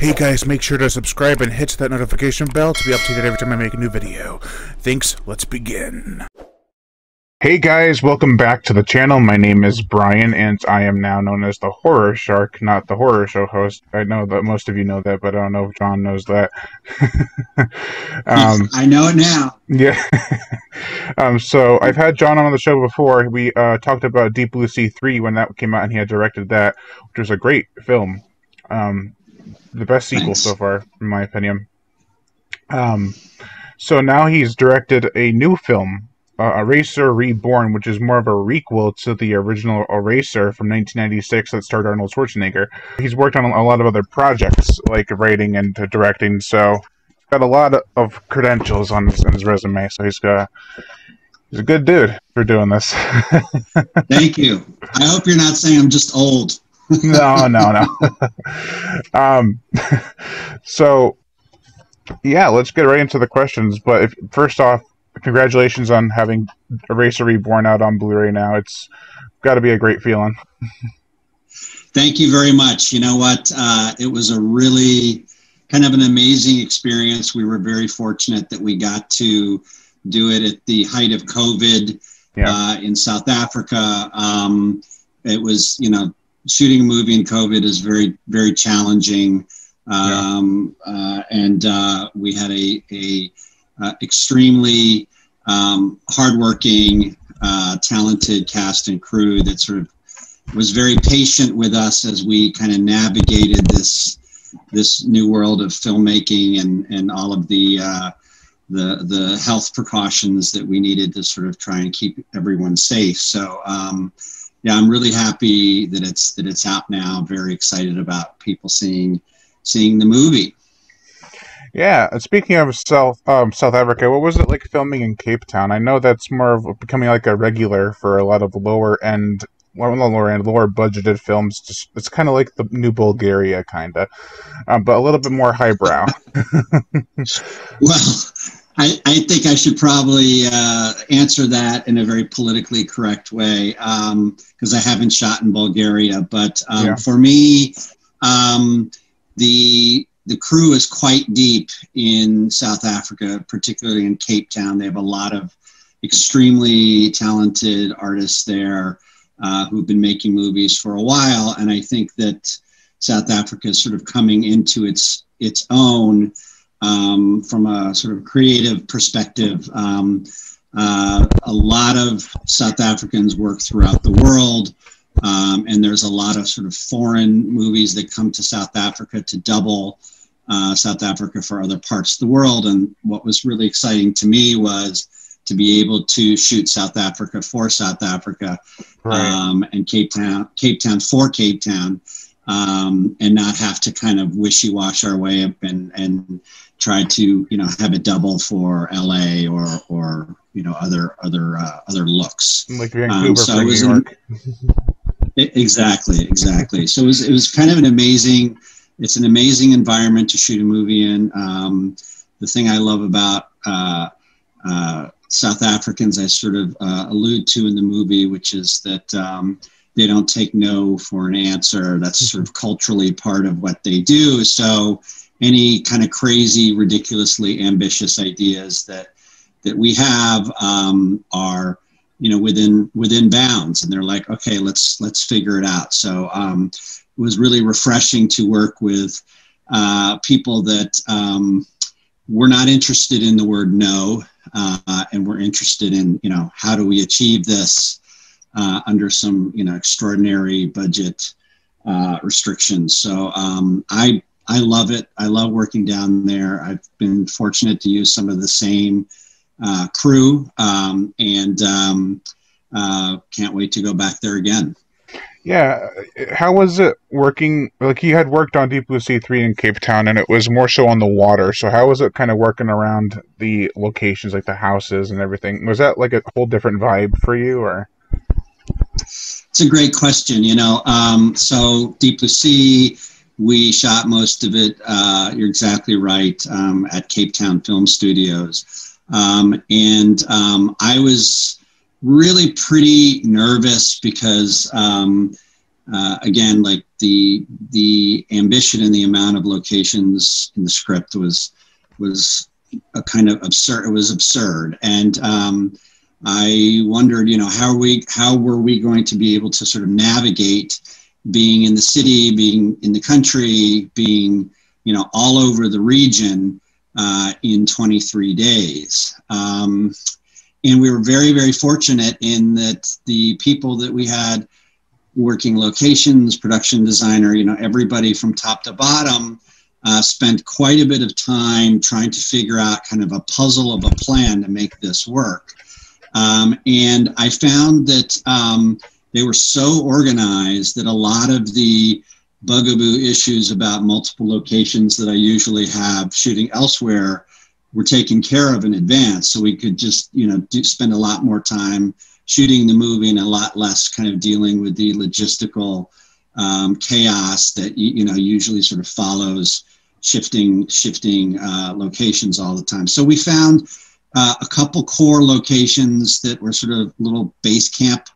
Hey guys, make sure to subscribe and hit that notification bell to be updated every time I make a new video. Thanks, let's begin. Hey guys, welcome back to the channel. My name is Brian, and I am now known as the Horror Shark, not the Horror Show host. I know that most of you know that, but I don't know if John knows that. um, I know it now. Yeah. um, so I've had John on the show before. We uh, talked about Deep Blue Sea 3 when that came out, and he had directed that, which was a great film. Um, the best sequel Thanks. so far, in my opinion. Um, so now he's directed a new film uh, Eraser Reborn, which is more of a requel to the original Eraser from 1996 that starred Arnold Schwarzenegger. He's worked on a lot of other projects, like writing and directing, so got a lot of credentials on his, on his resume. So he's got he's a good dude for doing this. Thank you. I hope you're not saying I'm just old. no, no, no. um, so yeah, let's get right into the questions. But if, first off, congratulations on having Eraser Reborn out on Blu-ray now. It's got to be a great feeling. Thank you very much. You know what? Uh, it was a really kind of an amazing experience. We were very fortunate that we got to do it at the height of COVID yeah. uh, in South Africa. Um, it was, you know, shooting a movie in COVID is very, very challenging. Um, yeah. uh, and uh, we had a, a uh, extremely um, hardworking, uh, talented cast and crew that sort of was very patient with us as we kind of navigated this this new world of filmmaking and and all of the uh, the the health precautions that we needed to sort of try and keep everyone safe. So um, yeah, I'm really happy that it's that it's out now. Very excited about people seeing seeing the movie. Yeah, speaking of South um, South Africa, what was it like filming in Cape Town? I know that's more of becoming like a regular for a lot of lower end, well, lower end, lower budgeted films. Just, it's kind of like the new Bulgaria, kind of, um, but a little bit more highbrow. well, I, I, think I should probably uh, answer that in a very politically correct way because um, I haven't shot in Bulgaria. But um, yeah. for me, um, the the crew is quite deep in South Africa, particularly in Cape Town. They have a lot of extremely talented artists there uh, who've been making movies for a while, and I think that South Africa is sort of coming into its its own um, from a sort of creative perspective. Um, uh, a lot of South Africans work throughout the world. Um, and there's a lot of sort of foreign movies that come to South Africa to double uh, South Africa for other parts of the world. And what was really exciting to me was to be able to shoot South Africa for South Africa right. um, and Cape Town, Cape Town for Cape Town, um, and not have to kind of wishy-wash our way up and and try to you know have a double for LA or or you know other other uh, other looks. Like um, so for New York. exactly, exactly. So it was it was kind of an amazing. It's an amazing environment to shoot a movie in. Um, the thing I love about uh, uh, South Africans, I sort of uh, allude to in the movie, which is that um, they don't take no for an answer. That's sort of culturally part of what they do. So any kind of crazy, ridiculously ambitious ideas that that we have um, are you know within within bounds and they're like okay let's let's figure it out so um, it was really refreshing to work with uh, people that um, were not interested in the word no uh, and we're interested in you know how do we achieve this uh, under some you know extraordinary budget uh, restrictions so um, i i love it i love working down there i've been fortunate to use some of the same uh, crew, um, and um, uh, can't wait to go back there again. Yeah, how was it working? Like you had worked on Deep Blue Sea three in Cape Town, and it was more so on the water. So how was it kind of working around the locations, like the houses and everything? Was that like a whole different vibe for you, or? It's a great question. You know, um, so Deep Blue Sea, we shot most of it. Uh, you're exactly right um, at Cape Town Film Studios. Um, and um, I was really pretty nervous because um, uh, again, like the the ambition and the amount of locations in the script was was a kind of absurd. It was absurd, and um, I wondered, you know, how we how were we going to be able to sort of navigate being in the city, being in the country, being you know all over the region uh, in 23 days. Um, and we were very very fortunate in that the people that we had working locations, production designer, you know, everybody from top to bottom uh, spent quite a bit of time trying to figure out kind of a puzzle of a plan to make this work. Um, and I found that um, they were so organized that a lot of the bugaboo issues about multiple locations that I usually have shooting elsewhere were taken care of in advance. So we could just, you know, do, spend a lot more time shooting the movie and a lot less kind of dealing with the logistical um, chaos that you know usually sort of follows shifting shifting uh, locations all the time. So we found uh, a couple core locations that were sort of little base camp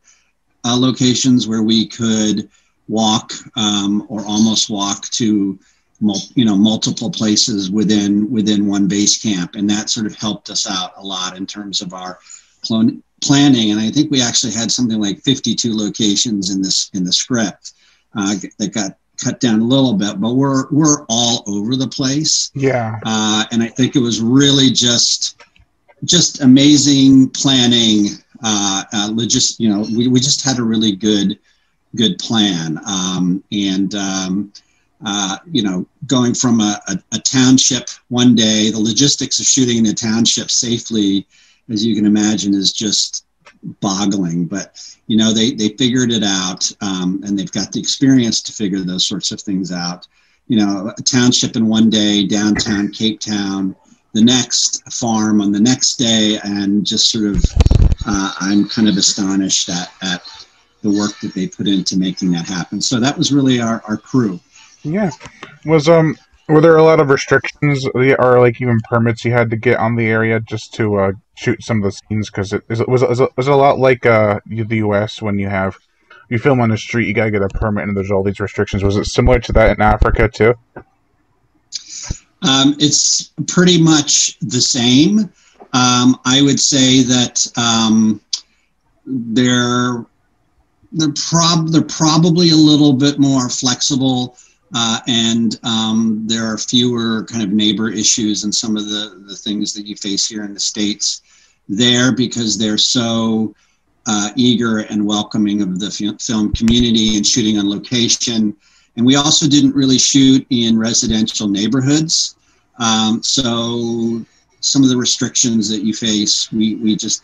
uh, locations where we could walk um, or almost walk to mul- you know multiple places within within one base camp, and that sort of helped us out a lot in terms of our clone planning, and I think we actually had something like 52 locations in this in the script uh, that got cut down a little bit, but we're we're all over the place. Yeah, uh, and I think it was really just just amazing planning. Uh, uh, you know, we, we just had a really good good plan, um, and um, uh, you know, going from a, a, a, township one day, the logistics of shooting in a township safely as you can imagine, is just boggling. But you know, they they figured it out, um, and they've got the experience to figure those sorts of things out. You know, a township in one day, downtown Cape Town, the next farm on the next day, and just sort of, uh, I'm kind of astonished at at the work that they put into making that happen. So that was really our, our crew. Yeah. Was um were there a lot of restrictions or like even permits you had to get on the area just to uh, shoot some of the scenes? Because it, was, it, was it a lot like uh, the U.S. when you have you film on the street, you gotta get a permit, and there's all these restrictions. Was it similar to that in Africa too? Um, it's pretty much the same. Um, I would say that um, they're they're prob they're probably a little bit more flexible uh, and um, there are fewer kind of neighbor issues and some of the, the things that you face here in the States there because they're so uh, eager and welcoming of the film community and shooting on location. And we also didn't really shoot in residential neighborhoods. Um, so some of the restrictions that you face, we, we just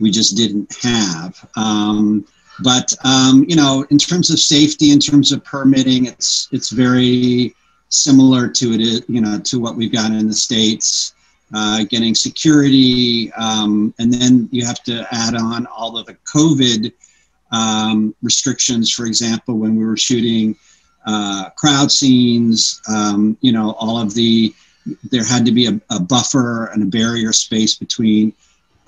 we just didn't have. Um, but um, you know, in terms of safety, in terms of permitting, it's it's very similar to it. You know, to what we've got in the states. Uh, getting security, um, and then you have to add on all of the COVID um, restrictions. For example, when we were shooting uh, crowd scenes, um, you know, all of the there had to be a, a buffer and a barrier space between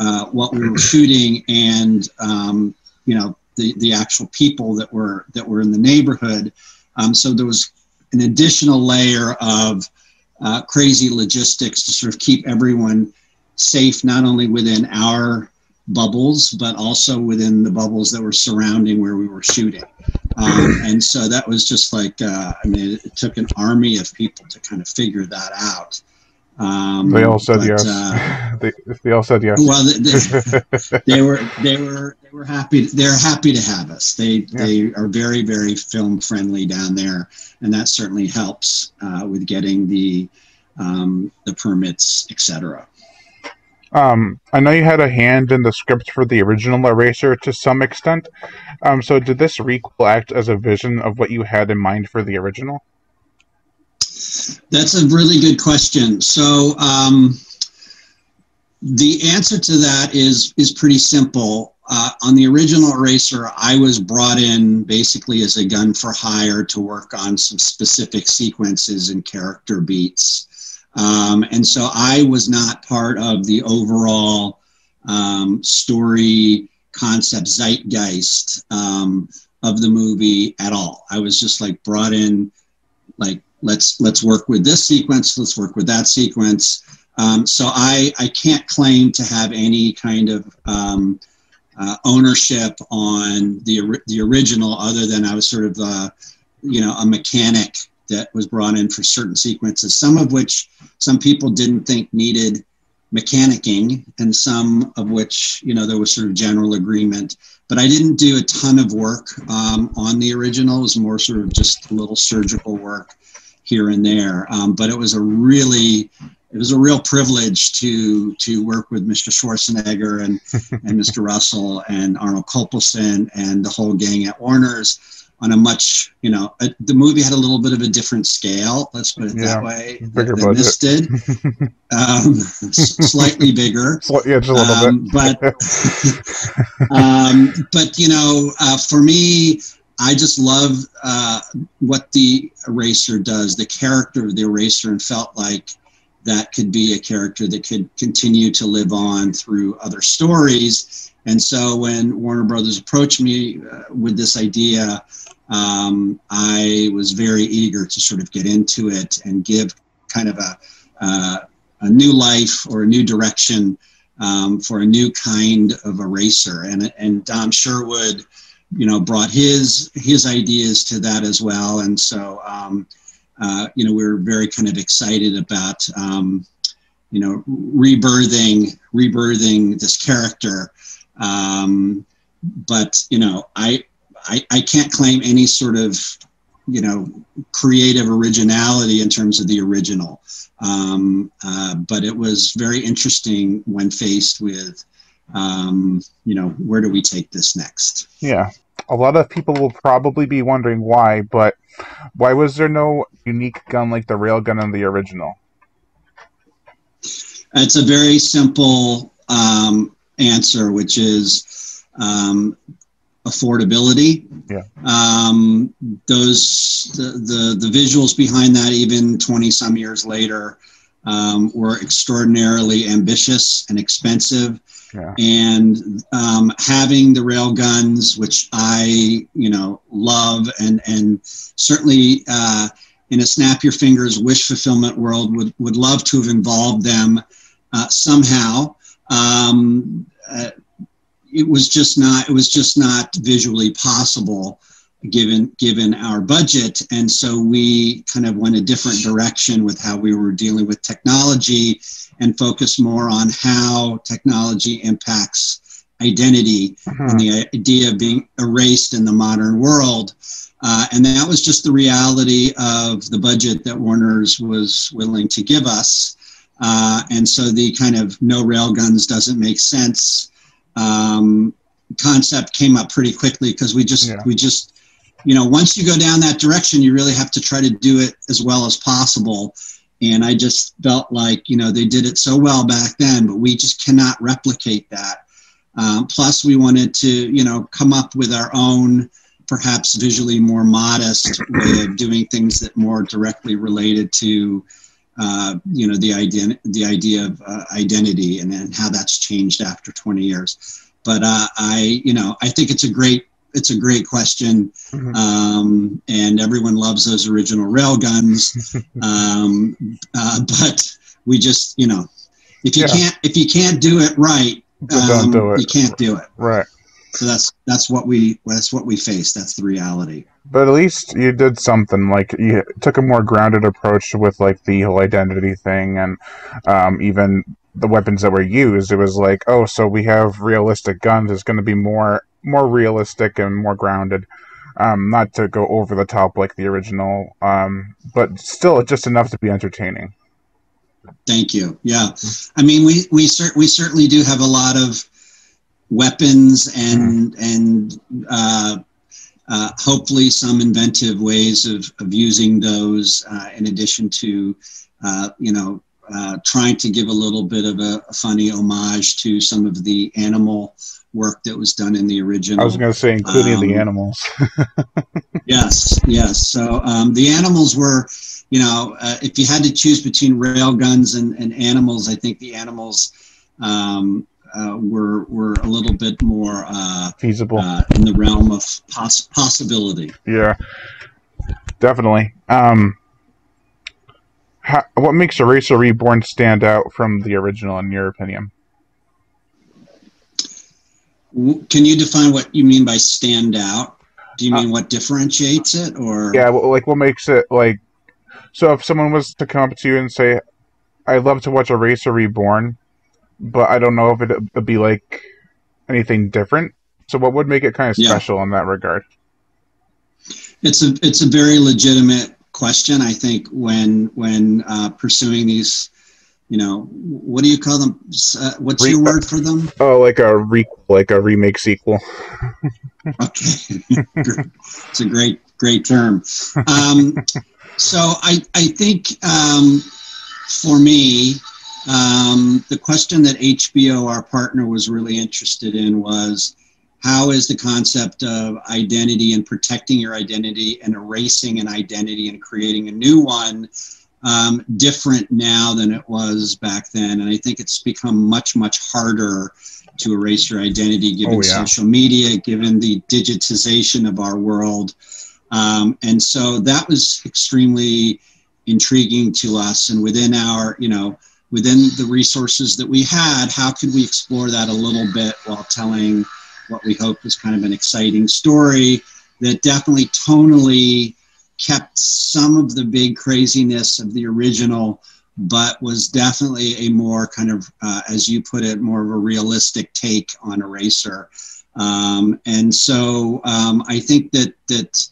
uh, what we were shooting and um, you know the, the actual people that were that were in the neighborhood. Um, so there was an additional layer of uh, crazy logistics to sort of keep everyone safe, not only within our bubbles, but also within the bubbles that were surrounding where we were shooting. Um, and so that was just like, uh, I mean, it, it, took an army of people to kind of figure that out. Um, they all said but, yes. Uh, they, they all said yes. Well, they, they, were they were they were happy. They're happy to have us. They yeah. they are very very film friendly down there, and that certainly helps uh, with getting the um, the permits, etc. Um, I know you had a hand in the script for the original Eraser to some extent. Um, so did this requel act as a vision of what you had in mind for the original? That's a really good question. So um, the answer to that is is pretty simple. Uh, on the original Eraser, I was brought in basically as a gun for hire to work on some specific sequences and character beats. Um, and so I was not part of the overall um, story concept zeitgeist um, of the movie at all. I was just like brought in, like let's let's work with this sequence, let's work with that sequence. Um, so I I can't claim to have any kind of um, uh, ownership on the the original, other than I was sort of uh, you know a mechanic that was brought in for certain sequences, some of which some people didn't think needed mechanicking, and some of which you know there was sort of general agreement. But I didn't do a ton of work um, on the original; it was more sort of just a little surgical work here and there. Um, but it was a really it was a real privilege to to work with Mr. Schwarzenegger and and Mr. Russell and Arnold Kopelson and the whole gang at Warner's on a much you know a, the movie had a little bit of a different scale. Let's put it yeah, that way. Bigger than budget. this did, um, slightly bigger. Yeah, just a little um, bit. but um, but you know, uh, for me, I just love uh, what the eraser does. The character of the eraser, and felt like that could be a character that could continue to live on through other stories. And so when Warner Brothers approached me uh, with this idea, um, I was very eager to sort of get into it and give kind of a, uh, a new life or a new direction um, for a new kind of eraser. And, and Dom Sherwood, you know, brought his, his ideas to that as well. And so, um, uh, you know, we are very kind of excited about, um, you know, rebirthing, rebirthing this character. Um, but you know, I, I, I can't claim any sort of, you know, creative originality in terms of the original. Um, uh, but it was very interesting when faced with, um, you know, where do we take this next? Yeah, a lot of people will probably be wondering why, but why was there no unique gun like the railgun in the original? It's a very simple um, answer, which is um, affordability. Yeah. Um, those the, the, the visuals behind that, even twenty some years later, um, were extraordinarily ambitious and expensive. Yeah. And um, having the rail guns, which I, you know, love, and and certainly uh, in a snap your fingers wish fulfillment world would would love to have involved them uh, somehow. Um, uh, it was just not it was just not visually possible given given our budget and so we kind of went a different direction with how we were dealing with technology and focus more on how technology impacts identity uh-huh. and the idea of being erased in the modern world uh, and that was just the reality of the budget that warner's was willing to give us uh, and so the kind of no rail guns doesn't make sense um, concept came up pretty quickly because we just yeah. we just you know once you go down that direction you really have to try to do it as well as possible. And i just felt like you know they did it so well back then but we just cannot replicate that. Um, plus we wanted to you know come up with our own perhaps visually more modest way of doing things that more directly related to uh, you know the idea the idea of uh, identity and, and how that's changed after 20 years. But uh, i you know i think it's a great it's a great question. Mm-hmm. um, and everyone loves those original rail guns um, uh, but we just you know if you yeah. can't if you can't do it right um, do it. you can't do it. Right. So that's that's what we that's what we face. That's the reality. But at least you did something like you took a more grounded approach with like the whole identity thing and um, even the weapons that were used. It was like oh so we have realistic guns. It's going to be more more realistic and more grounded. Um, not to go over the top like the original um, but still just enough to be entertaining. Thank you. Yeah. I mean we we, cer- we certainly do have a lot of weapons and mm. and uh, uh, hopefully some inventive ways of, of using those uh, in addition to uh, you know uh, trying to give a little bit of a, a, funny homage to some of the animal work that was done in the original. I was going to say, including um, the animals. yes, yes. So um, the animals were, you know, uh, if you had to choose between rail guns and, and animals, I think the animals um, uh, were were a little bit more uh, feasible uh, in the realm of poss- possibility. Yeah, definitely. Um, how, what makes Eraser Reborn stand out from the original, in your opinion? Can you define what you mean by stand out? Do you mean uh, what differentiates it, or yeah, like what makes it like? So if someone was to come up to you and say, "I'd love to watch Eraser Reborn," but I don't know if it would be like anything different. So what would make it kind of special yeah. in that regard? It's a it's a very legitimate question. I think when when uh, pursuing these you know, what do you call them? Uh, what's re- your word for them? Oh, like a re- like a remake sequel. okay, it's a great great term. Um, so I I think um, for me, um, the question that HBO, our partner, was really interested in was how is the concept of identity and protecting your identity and erasing an identity and creating a new one um, different now than it was back then. And I think it's become much, much harder to erase your identity given oh, yeah. social media, given the digitization of our world. Um, and so that was extremely intriguing to us. And within our, you know, within the resources that we had, how could we explore that a little bit while telling what we hope was kind of an exciting story that definitely tonally kept some of the big craziness of the original, but was definitely a more kind of, uh, as you put it, more of a realistic take on Eraser. Um, and so um, I think that that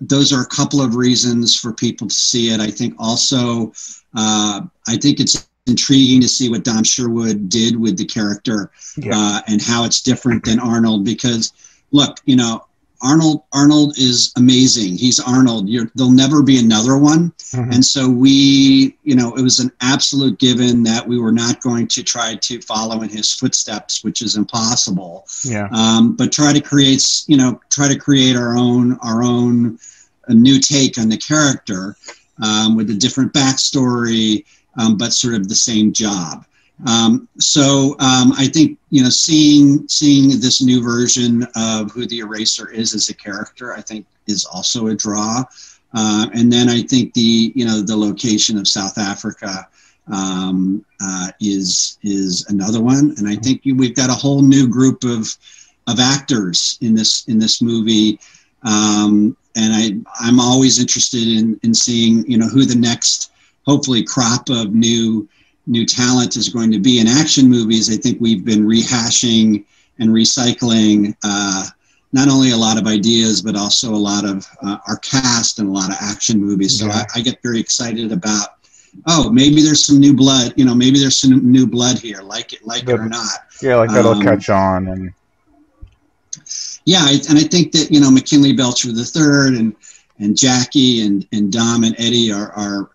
those are a couple of reasons for people to see it. I think also uh, I think it's intriguing to see what Dom Sherwood did with the character yeah. uh, and how it's different than Arnold because look, you know, Arnold Arnold is amazing. He's Arnold. You're, there'll never be another one. Mm-hmm. And so we, you know, it was an absolute given that we were not going to try to follow in his footsteps, which is impossible. Yeah. Um, but try to create, you know, try to create our own our own a new take on the character um, with a different backstory, um, but sort of the same job. Um, so um, I think you know seeing seeing this new version of who the eraser is as a character, I think is also a draw. Uh, and then I think the you know the location of South Africa um, uh, is is another one. And I think we've got a whole new group of of actors in this in this movie. Um, and I I'm always interested in in seeing you know who the next hopefully crop of new new talent is going to be in action movies, I think we've been rehashing and recycling uh, not only a lot of ideas, but also a lot of uh, our cast and a lot of action movies. So yeah. I, I, get very excited about, oh, maybe there's some new blood. You know, maybe there's some new blood here, like it, like it or not. Yeah, like that'll um, catch on and. Yeah, and I think that you know McKinley Belcher the third and and Jackie and and Dom and Eddie are are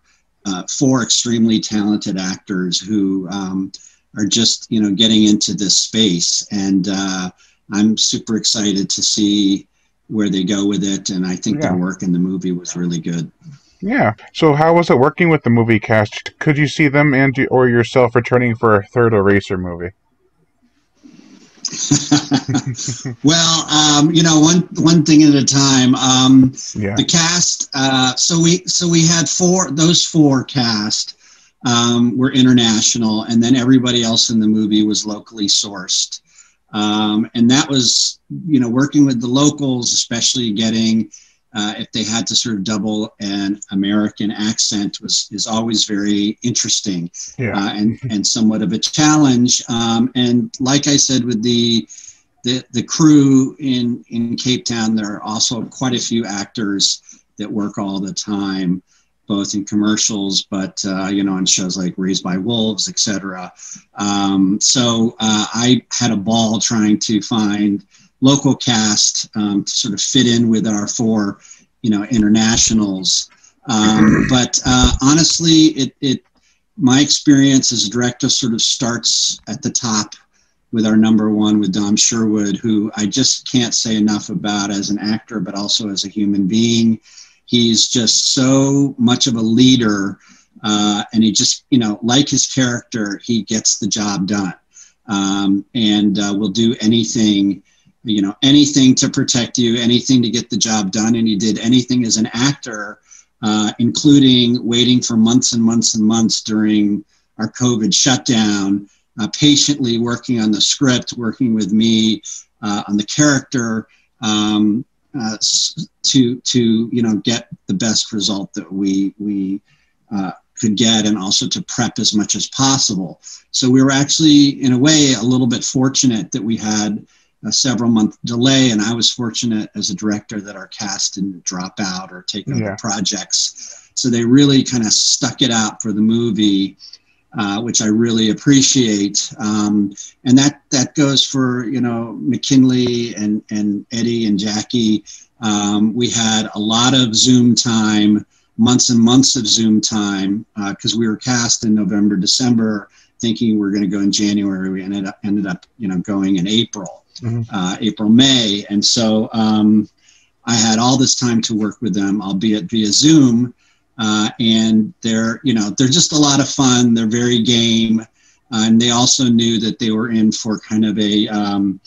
uh, four extremely talented actors who um, are just you know getting into this space, and uh, I'm super excited to see where they go with it. And I think yeah. their work in the movie was really good. Yeah. So how was it working with the movie cast? Could you see them and or yourself returning for a third Eraser movie? well, um, you know, one one thing at a time. Um, yeah. The cast. Uh, so we so we had four. Those four cast um, were international, and then everybody else in the movie was locally sourced. Um, and that was, you know, working with the locals, especially getting uh, if they had to sort of double an American accent was is always very interesting yeah. uh, and and somewhat of a challenge. Um, and like I said, with the the the crew in in Cape Town, there are also quite a few actors that work all the time, both in commercials, but uh, you know, on shows like Raised by Wolves, etc. Um, so uh, I had a ball trying to find local cast um, to sort of fit in with our four, you know, internationals. Um, but uh, honestly, it, it my experience as a director sort of starts at the top with our number one with Dom Sherwood, who I just can't say enough about as an actor, but also as a human being. He's just so much of a leader, uh, and he just, you know, like his character, he gets the job done. um, and uh, will do anything, you know, anything to protect you, anything to get the job done. And he did anything as an actor, uh, including waiting for months and months and months during our COVID shutdown, uh, patiently working on the script, working with me uh, on the character. Um, uh, to to you know get the best result that we we uh, could get and also to prep as much as possible. So we were actually, in a way, a little bit fortunate that we had a several month delay. And I was fortunate as a director that our cast didn't drop out or take other projects. So they really kind of stuck it out for the movie. Uh, which I really appreciate, um, and that that goes for you know McKinley and and Eddie and Jackie. Um, we had a lot of Zoom time months and months of Zoom time because uh, we were cast in November, December, thinking we are going to go in January. We ended up ended up you know going in April, mm-hmm. uh, April May, and so um, I had all this time to work with them, albeit via Zoom. Uh, and they're you know they're just a lot of fun. They're very game, uh, and they also knew that they were in for kind of a um,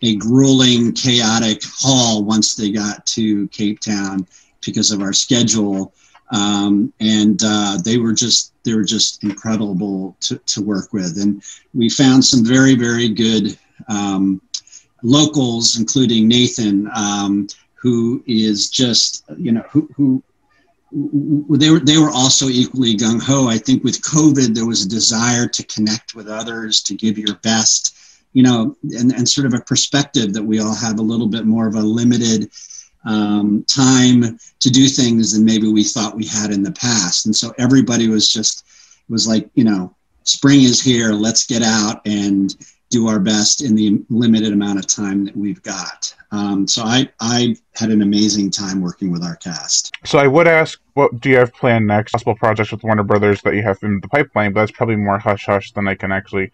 a grueling, chaotic haul once they got to Cape Town because of our schedule um, and uh, they were just they were just incredible to, to work with and we found some very very good um, locals including nathan um, who is just you know who, who they were they were also equally gung ho. I think with COVID there was a desire to connect with others, to give your best, you know, and, and sort of a perspective that we all have a little bit more of a limited um, time to do things than maybe we thought we had in the past. And so everybody was just was like, you know, spring is here. Let's get out and do our best in the limited amount of time that we've got. Um, so I I had an amazing time working with our cast. So I would ask, what do you have planned next? Possible projects with Warner Brothers that you have in the pipeline, but that's probably more hush hush than I can actually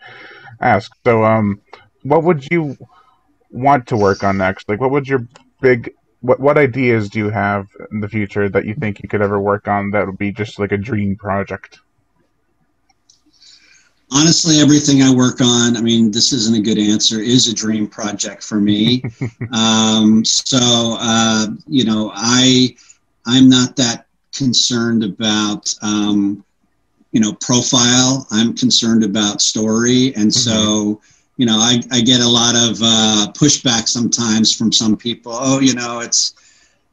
ask. So um, what would you want to work on next? Like, what would your big what what ideas do you have in the future that you think you could ever work on that would be just like a dream project? Honestly, everything I work on, I mean, this isn't a good answer, is a dream project for me. um, so, uh, you know, I I'm not that concerned about um, you know profile. I'm concerned about story, and mm-hmm. so you know, I, I get a lot of uh, pushback sometimes from some people. Oh, you know, it's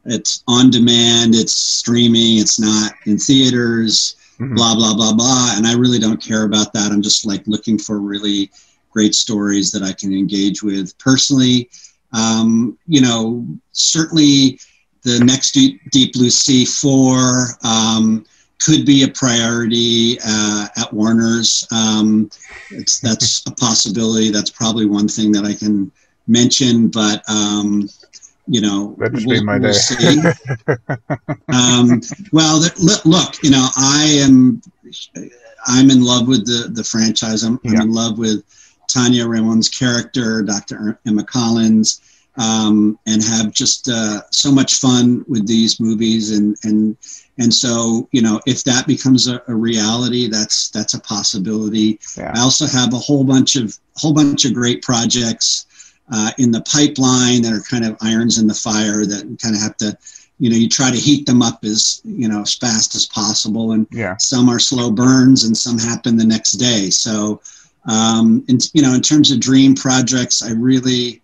it's on demand, it's streaming, it's not in theaters, mm-hmm. blah blah blah blah. And I really don't care about that. I'm just like looking for really great stories that I can engage with personally. Um, you know, certainly the next Deep, Deep Blue Sea four. Um, could be a priority uh, at Warner's. Um, it's that's a possibility. That's probably one thing that I can mention, but um, you know, we'll, we'll see. um, well, th- look, you know, I am I'm in love with the the franchise. I'm, yeah. I'm in love with Tania Raymonde's character, Dr. Emma Collins. Um, and have just uh, so much fun with these movies and and and so, you know, if that becomes a, a reality, that's that's a possibility. Yeah. I also have a whole bunch of whole bunch of great projects uh, in the pipeline that are kind of irons in the fire that kind of have to, you know, you try to heat them up as you know as fast as possible, and yeah. some are slow burns and some happen the next day. So, um, and you know, in terms of dream projects, I really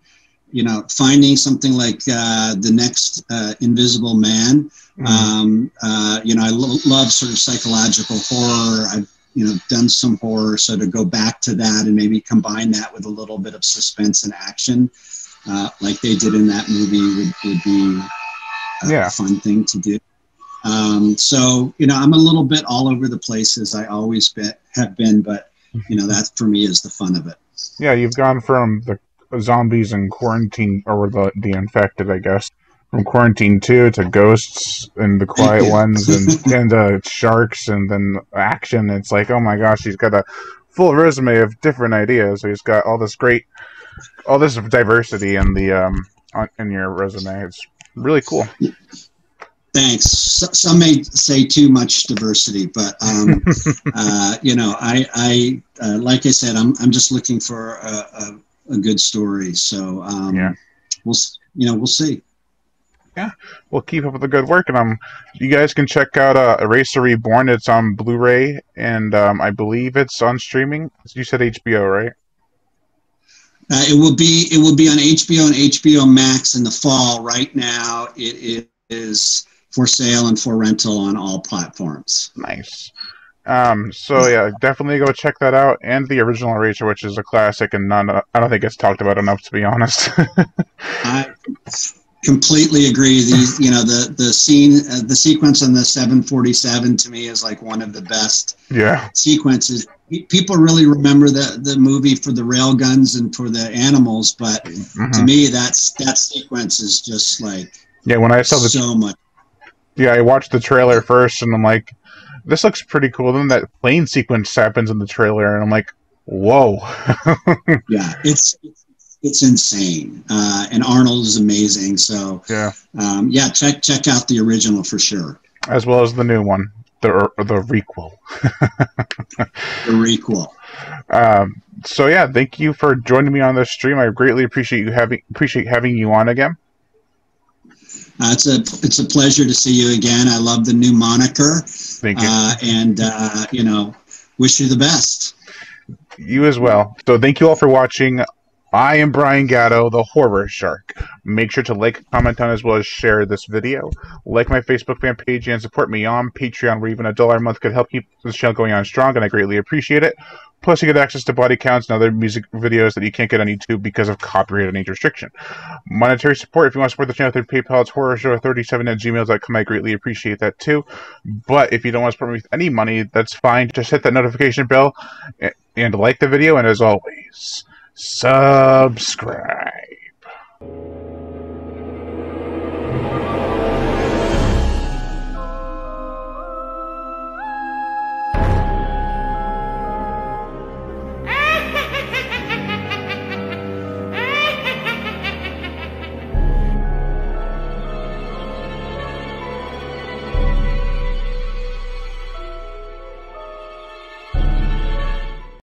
you know, finding something like uh, the next uh, Invisible Man. Mm-hmm. Um, uh, you know, I lo- love sort of psychological horror. I've you know done some horror, so to go back to that and maybe combine that with a little bit of suspense and action, uh, like they did in that movie, would, would be a yeah. fun thing to do. Um, so you know, I'm a little bit all over the place as I always be, have been, but you know, that for me is the fun of it. Yeah, you've gone from the zombies and quarantine, or the the infected, I guess. From quarantine two to ghosts and the quiet ones and and uh, sharks and then action. It's like, oh my gosh, he's got a full resume of different ideas. So he's got all this great, all this diversity in the um on, in your resume. It's really cool. Thanks. Some may say too much diversity, but um, uh, you know, I, I uh, like I said, I'm, I'm just looking for a, a, a good story. So um, yeah, we'll you know we'll see. Yeah, we'll keep up with the good work, and um, you guys can check out uh, Eraser Reborn. It's on Blu-ray, and um, I believe it's on streaming. You said HBO, right? Uh, it will be it will be on HBO and HBO Max in the fall. Right now, it, is for sale and for rental on all platforms. Nice. Um, so yeah, definitely go check that out, and the original Eraser, which is a classic, and none I don't think it's talked about enough to be honest. I completely agree. The you know the the scene, uh, the sequence on the 747 to me is like one of the best yeah sequences. People really remember the the movie for the rail guns and for the animals, but mm-hmm. to me that's that sequence is just like yeah. When I saw the so much yeah, I watched the trailer first, and I'm like, this looks pretty cool. Then that plane sequence happens in the trailer, and I'm like, whoa. yeah, it's, it's insane, uh, and Arnold is amazing. So yeah, um, yeah, check check out the original for sure, as well as the new one, the the requel. the requel. Um, so yeah, thank you for joining me on this stream. I greatly appreciate you having appreciate having you on again. Uh, it's a it's a pleasure to see you again. I love the new moniker. Thank you. Uh, and uh, you know, wish you the best. You as well. So thank you all for watching. I am Brian Gatto, the Horror Shark. Make sure to like, comment on, as well as share this video. Like my Facebook fan page and support me on Patreon, where even a dollar a month could help keep this channel going on strong, and I greatly appreciate it. Plus, you get access to body counts and other music videos that you can't get on YouTube because of copyright and age restriction. Monetary support, if you want to support the channel through PayPal, it's horrorshow37 at gmail.com. I greatly appreciate that too. But if you don't want to support me with any money, that's fine. Just hit that notification bell and like the video. And as always, subscribe.